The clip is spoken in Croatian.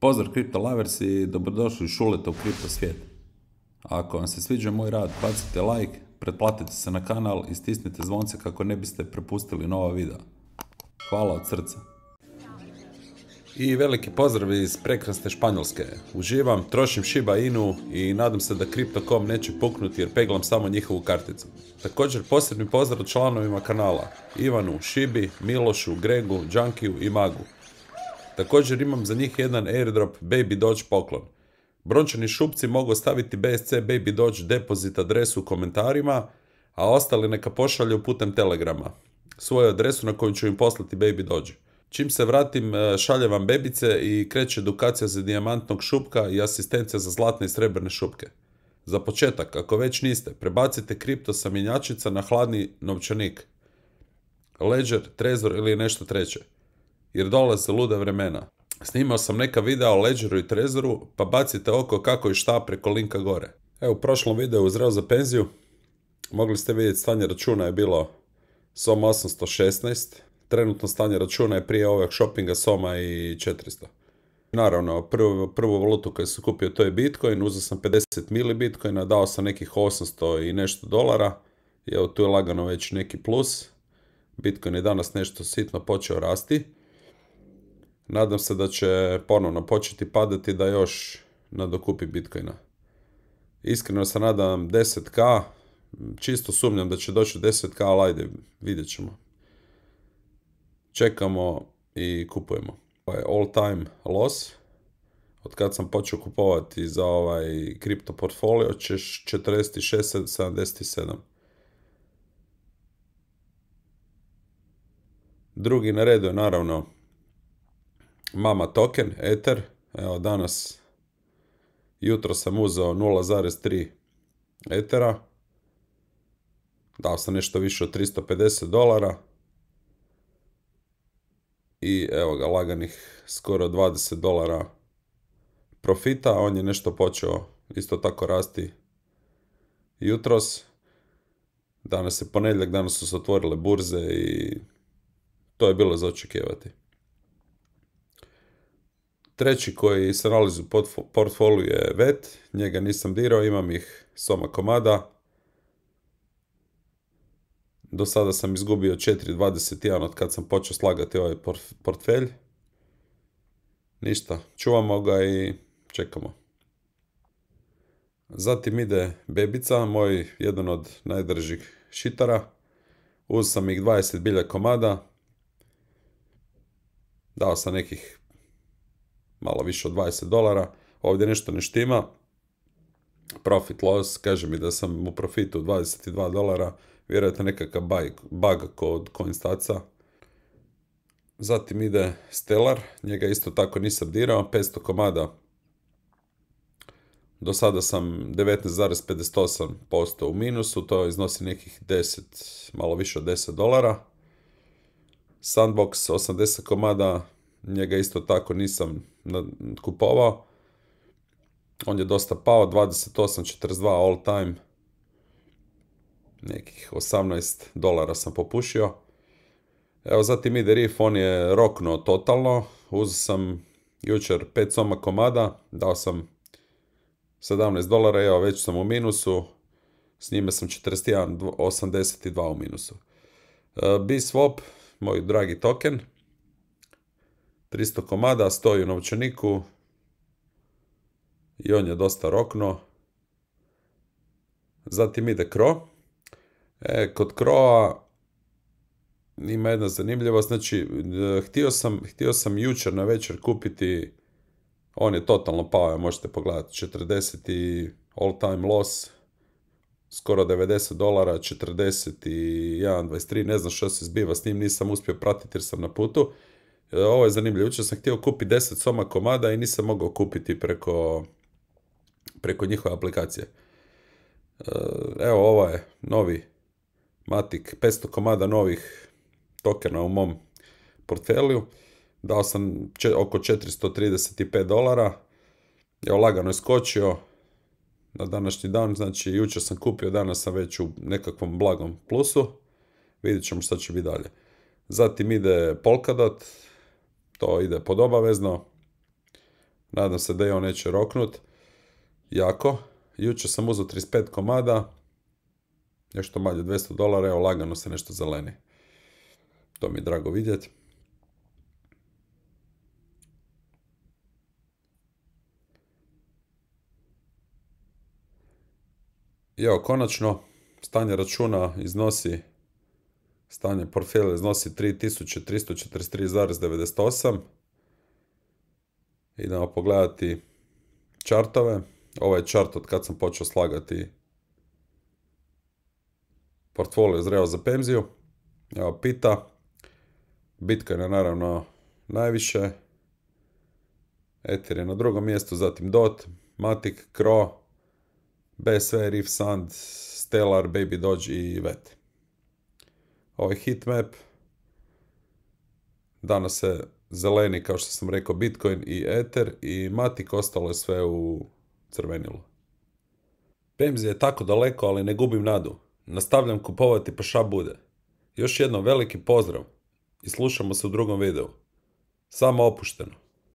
Pozdrav Crypto Lovers i dobrodošli u Šuleta u Kripto svijet. Ako vam se sviđa moj rad, bacite like, pretplatite se na kanal i stisnite zvonce kako ne biste propustili nova videa. Hvala od srca. I veliki pozdrav iz prekrasne Španjolske. Uživam, trošim Shiba Inu i nadam se da Crypto.com neće puknuti jer peglam samo njihovu karticu. Također posebni pozdrav članovima kanala. Ivanu, Šibi, Milošu, Gregu, Džankiju i Magu. Također imam za njih jedan airdrop Baby Doge poklon. Brončani šupci mogu staviti BSC Baby Doge depozit adresu u komentarima, a ostali neka pošalju putem telegrama. Svoju adresu na koju ću im poslati Baby Doge. Čim se vratim, e, šaljem vam bebice i kreće edukacija za dijamantnog šupka i asistencija za zlatne i srebrne šupke. Za početak, ako već niste, prebacite kripto sa mjenjačica na hladni novčanik. Ledger, trezor ili nešto treće jer dolaze luda vremena. Snimao sam neka videa o Ledgeru i Trezoru, pa bacite oko kako i šta preko linka gore. Evo, u prošlom videu uzreo za penziju, mogli ste vidjeti stanje računa je bilo SOM 816, trenutno stanje računa je prije ovog shoppinga SOMA i 400. Naravno, prvu, valutu koju sam kupio to je Bitcoin, uzeo sam 50 mili Bitcoina, dao sam nekih 800 i nešto dolara, evo tu je lagano već neki plus. Bitcoin je danas nešto sitno počeo rasti. Nadam se da će ponovno početi padati da još nadokupi Bitcoina. Iskreno se nadam 10k, čisto sumnjam da će doći 10k, ali ajde, vidjet ćemo. Čekamo i kupujemo. Ovo je all time loss. Od kad sam počeo kupovati za ovaj kripto portfolio, ćeš 46,77. Drugi na redu je naravno Mama token, Ether, evo danas, jutro sam uzeo 0,3 Ethera, dao sam nešto više od 350 dolara i evo ga laganih skoro 20 dolara profita, on je nešto počeo isto tako rasti jutros. Danas je ponedjeljak, danas su se otvorile burze i to je bilo za očekivati. Treći koji se nalazi u portfoliju je VET, njega nisam dirao, imam ih soma komada. Do sada sam izgubio 4.21 od kad sam počeo slagati ovaj portfelj. Ništa, čuvamo ga i čekamo. Zatim ide Bebica, moj jedan od najdržih šitara. Uz sam ih 20 bilja komada. Dao sam nekih malo više od 20 dolara, ovdje nešto ne štima, profit loss, kaže mi da sam u profitu 22 dolara, vjerojatno nekakav bug kod CoinStatsa. Zatim ide Stellar, njega isto tako nisam dirao, 500 komada. Do sada sam 19,58% u minusu, to iznosi nekih 10, malo više od 10 dolara. Sandbox 80 komada, njega isto tako nisam kupovao. On je dosta pao, 28.42 all time. Nekih 18 dolara sam popušio. Evo zatim ide Riff, on je roknuo totalno. Uzeo sam jučer 5 soma komada, dao sam 17 dolara, evo već sam u minusu. S njime sam 41.82 u minusu. E, B-Swap, moj dragi token, 300 komada stoji u novčaniku i on je dosta rokno. Zatim ide kro. E, kod kroa ima jedna zanimljivost, znači htio sam, htio sam jučer na večer kupiti, on je totalno pao, možete pogledati, 40 i all time loss, skoro 90 dolara, 41, 23, ne znam što se zbiva s njim, nisam uspio pratiti jer sam na putu. E, ovo je zanimljivo. Jučer sam htio kupiti 10 soma komada i nisam mogao kupiti preko, preko njihove aplikacije. E, evo, ovo je novi Matic, 500 komada novih tokena u mom portfelju. Dao sam oko 435 dolara. Evo, lagano je skočio na današnji dan. Znači, jučer sam kupio, danas sam već u nekakvom blagom plusu. Vidjet ćemo što će biti dalje. Zatim ide Polkadot, to ide pod obavezno. Nadam se da i on neće roknut. Jako. Jučer sam uzeo 35 komada. Nešto manje 200 dolara, evo lagano se nešto zeleni. To mi je drago vidjeti. I evo, konačno, stanje računa iznosi, stanje portfelja iznosi 3343,98. Idemo pogledati čartove. Ovo je čart od kad sam počeo slagati portfolio zreo za penziju. Evo, pita. Bitcoin je naravno najviše. Ether je na drugom mjestu, zatim DOT, Matic, Cro, BSV, Reef Sand, Stellar, Baby Doge i VET. Ovaj heatmap danas se zeleni, kao što sam rekao, Bitcoin i Ether i Matic ostalo je sve u crvenilu. Pemzi je tako daleko, ali ne gubim nadu. Nastavljam kupovati pa ša bude. Još jednom veliki pozdrav i slušamo se u drugom videu. Samo opušteno.